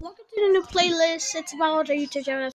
Welcome to the new playlist. It's about our YouTube channel.